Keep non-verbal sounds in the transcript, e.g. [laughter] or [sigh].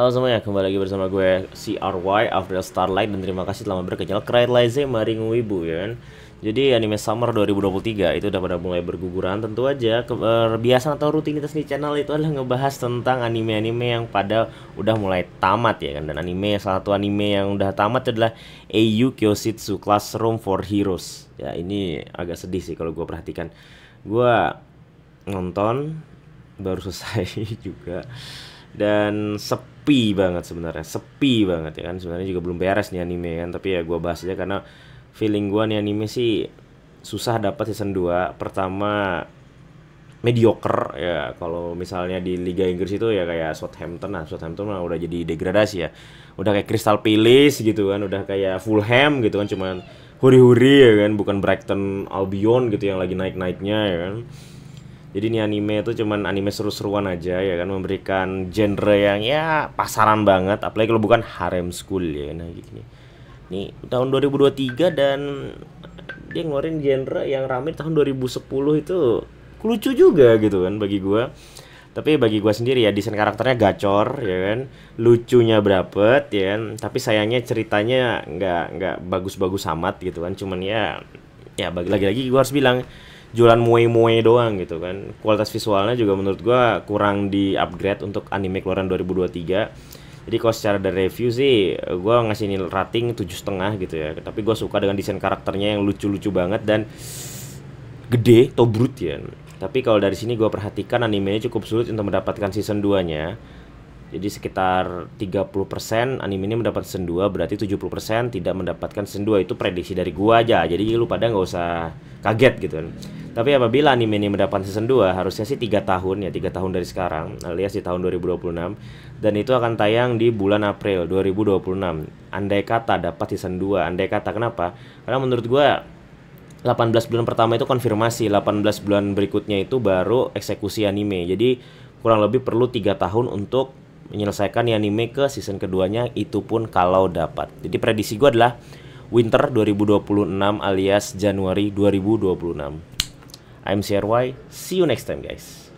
Halo semuanya, kembali lagi bersama gue CRY, Afril Starlight Dan terima kasih telah channel Crylize Maring Wibu ya kan? Jadi anime Summer 2023 itu udah pada mulai berguguran. Tentu aja kebiasaan atau rutinitas di channel itu adalah ngebahas tentang anime-anime yang pada udah mulai tamat ya kan? Dan anime, salah satu anime yang udah tamat adalah Eiyu Kyositsu Classroom for Heroes. Ya ini agak sedih sih kalau gue perhatikan. Gue nonton baru selesai [laughs] juga dan sepi banget sebenarnya sepi banget ya kan. Sebenarnya juga belum beres nih anime kan tapi ya gue bahas aja karena feeling gue nih anime sih susah dapat season 2 pertama mediocre ya. Kalau misalnya di Liga Inggris itu ya kayak Southampton nah Southampton mah udah jadi degradasi ya. Udah kayak Crystal Palace gitu kan udah kayak Fulham gitu kan cuman huri-huri ya kan bukan Brighton Albion gitu yang lagi naik-naiknya ya kan jadi ini anime itu cuman anime seru-seruan aja ya kan? Memberikan genre yang ya pasaran banget. Apalagi kalau bukan harem school ya nah nih. Nih tahun 2023 dan dia ngeluarin genre yang rame tahun 2010 itu lucu juga gitu kan bagi gua. Tapi bagi gua sendiri ya desain karakternya gacor ya kan, lucunya berapet ya kan, tapi sayangnya ceritanya nggak nggak bagus-bagus amat gitu kan, cuman ya ya bagi lagi-lagi gua harus bilang jualan moe-moe doang gitu kan. Kualitas visualnya juga menurut gua kurang di upgrade untuk anime keluaran 2023. Jadi kalau secara dari review sih gua ngasih nilai rating tujuh setengah gitu ya. Tapi gua suka dengan desain karakternya yang lucu-lucu banget dan gede, tobrut ya. Tapi kalau dari sini gua perhatikan animenya cukup sulit untuk mendapatkan season 2-nya. Jadi sekitar 30% anime ini mendapat season 2 berarti 70% tidak mendapatkan season 2 itu prediksi dari gua aja. Jadi lu pada nggak usah kaget gitu kan. Tapi apabila anime ini mendapat season 2 harusnya sih 3 tahun ya 3 tahun dari sekarang alias di tahun 2026 dan itu akan tayang di bulan April 2026. Andai kata dapat season 2, andai kata kenapa? Karena menurut gua 18 bulan pertama itu konfirmasi, 18 bulan berikutnya itu baru eksekusi anime. Jadi kurang lebih perlu 3 tahun untuk menyelesaikan anime ke season keduanya itu pun kalau dapat. Jadi prediksi gue adalah winter 2026 alias Januari 2026. I'm CRY, see you next time guys.